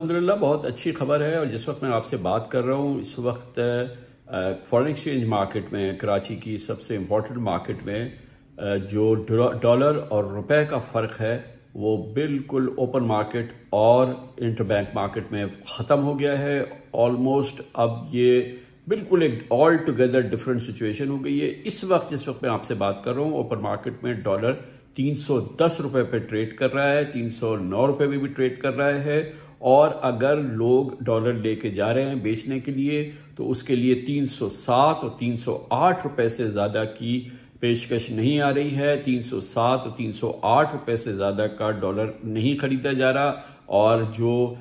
अलहमदिल्ला बहुत अच्छी खबर है और जिस वक्त मैं आपसे बात कर रहा हूँ, इस वक्त फॉरेन एक्सचेंज मार्केट में, कराची की सबसे इम्पोर्टेंट मार्केट में जो डॉलर और रुपए का फ़र्क है, वो बिल्कुल ओपन मार्केट और इंटरबैंक मार्केट में ख़त्म हो गया है। ऑलमोस्ट अब ये बिल्कुल एक ऑल टुगेदर डिफरेंट सिचुएशन हो गई है। इस वक्त, जिस वक्त मैं आपसे बात कर रहा हूँ ओपन मार्केट में डॉलर तीन सौ दस रुपए पे ट्रेड कर रहा है, तीन सौ नौ रुपए में भी ट्रेड कर रहा है और अगर लोग डॉलर लेके जा रहे हैं बेचने के लिए तो उसके लिए 307 और 308 रुपए से ज़्यादा की पेशकश नहीं आ रही है। 307 और 308 रुपए से ज़्यादा का डॉलर नहीं खरीदा जा रहा। और जो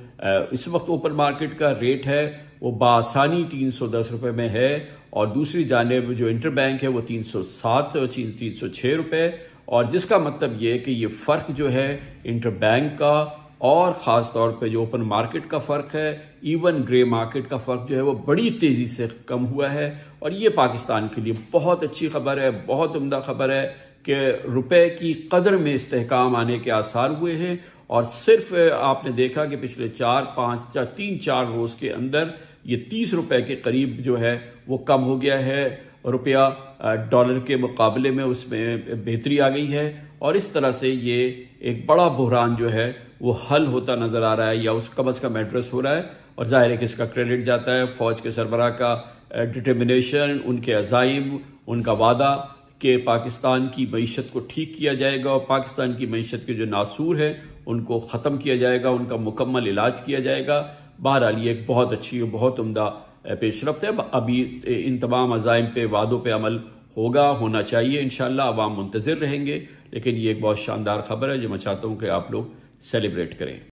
इस वक्त ओपन मार्केट का रेट है, वो बासानी तीन 310 रुपए में है। और दूसरी जानब जो इंटर बैंक है, वो 307 और 306 रुपए। और जिसका मतलब ये कि ये फ़र्क जो है इंटर बैंक का और ख़ास तौर पे जो ओपन मार्केट का फ़र्क है इवन ग्रे मार्केट का फ़र्क जो है, वो बड़ी तेज़ी से कम हुआ है। और ये पाकिस्तान के लिए बहुत अच्छी खबर है, बहुत उमदा खबर है कि रुपए की कदर में इस्तेकाम आने के आसार हुए हैं। और सिर्फ़ आपने देखा कि पिछले चार, पाँच चार तीन, चार रोज के अंदर ये तीस रुपए के करीब जो है, वो कम हो गया है। रुपया डॉलर के मुकाबले में उसमें बेहतरी आ गई है। और इस तरह से ये एक बड़ा बहरान जो है, वो हल होता नज़र आ रहा है या उस कम अज कम एड्रेस हो रहा है और ज़ाहिर है कि इसका क्रेडिट जाता है, फौज के सरबराह का डिटर्मिनेशन उनके अजाइम उनका वादा कि पाकिस्तान की मीशत को ठीक किया जाएगा और पाकिस्तान की मीशत के जो नासूर है, उनको ख़त्म किया जाएगा, उनका मुकम्मल इलाज किया जाएगा। बहरहाल ये एक बहुत अच्छी और बहुत उमदा पेशरफ है। अभी इन तमाम अजाइम पे, वादों पे अमल होगा, होना चाहिए इन अवाम मुंतजर रहेंगे। लेकिन ये एक बहुत शानदार खबर है जो मैं चाहता हूँ कि आप लोग सेलिब्रेट करें।